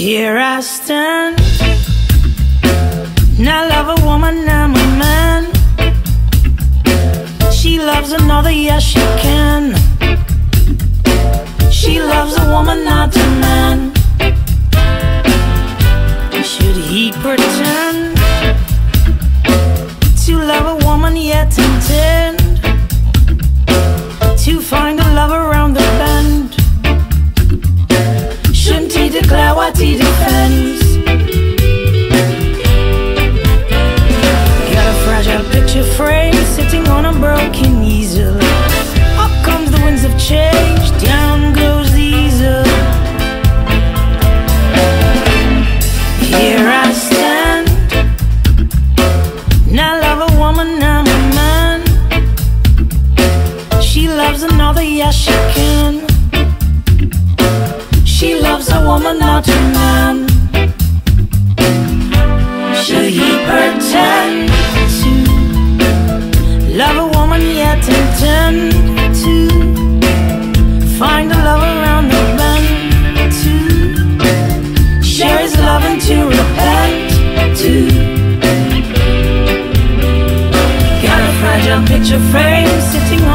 Here I stand. Now love a woman, I'm a man. She loves another, yes she can. She loves a woman, not a man. Should he pretend To love a woman yet intend defense. Got a fragile picture frame Sitting on a broken easel. Up comes the winds Down goes the easel. Here I stand. Now I love a woman, I'm a man. She loves another, yes she can. She loves a woman, not a man. Should he pretend to love a woman yet intend to find a love around the bend to share his love and to repent to? Got a fragile picture frame sitting